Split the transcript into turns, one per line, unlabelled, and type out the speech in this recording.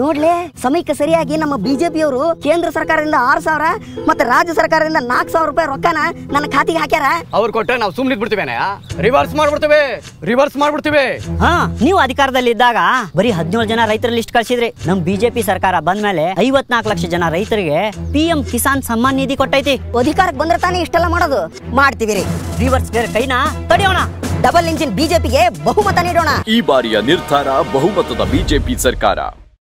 ನೋಡ್ಲೆ ಸಮಯಕ್ಕೆ ಸರಿಯಾಗಿ ನಮ್ಮ ಬಿಜೆಪಿಯವರು ಕೇಂದ್ರ ಸರ್ಕಾರದಿಂದ ಆರು ಸಾವಿರ ಮತ್ತೆ ರಾಜ್ಯ ಸರ್ಕಾರದಿಂದ ನಾಲ್ಕು ಸಾವಿರ ರೂಪಾಯಿ ರೊಕ್ಕನ ನನ್ನ ಖಾತೆಗೆ ಹಾಕ್ಯಾರ?
ಅವ್ರು ಕೊಟ್ಟ ನಾವು ಸುಮ್ಮನೆ ಬಿಡ್ತೀವೇನೆ ರಿವರ್ಸ್ ಮಾಡ್ಬಿಡ್ತೀವಿ ರಿವರ್ಸ್ ಮಾಡ್ಬಿಡ್ತೀವಿ.
ಹಾ ನೀವು ಅಧಿಕಾರದಲ್ಲಿ ಇದ್ದಾಗ ಬರೀ ಹದಿನೇಳು ಜನ ರೈತರ ಲಿಸ್ಟ್ ಕಳ್ಸಿದ್ರಿ. ನಮ್ ಬಿಜೆಪಿ ಸರ್ಕಾರ ಬಂದ್ಮೇಲೆ ಐವತ್ನಾಲ್ಕು ಲಕ್ಷ ಜನ ರೈತರಿಗೆ ಪಿ ಎಂ ಕಿಸಾನ್ ಸಮ್ಮಾನ್ ನಿಧಿ ಕೊಟ್ಟೈತಿ.
ಅಧಿಕಾರಕ್ಕೆ ಬಂದ್ರೆ ತಾನೇ ಇಷ್ಟೆಲ್ಲ ಮಾಡೋದು? ಮಾಡ್ತೀವಿ
ರಿವರ್ಸ್ ಬೇರೆ ಕೈನ ತಡೆಯೋಣ.
ಡಬಲ್ ಇಂಜಿನ್ ಬಿಜೆಪಿಗೆ ಬಹುಮತ ನೀಡೋಣ.
ಈ ಬಾರಿಯ ನಿರ್ಧಾರ ಬಹುಮತದ ಬಿಜೆಪಿ ಸರ್ಕಾರ.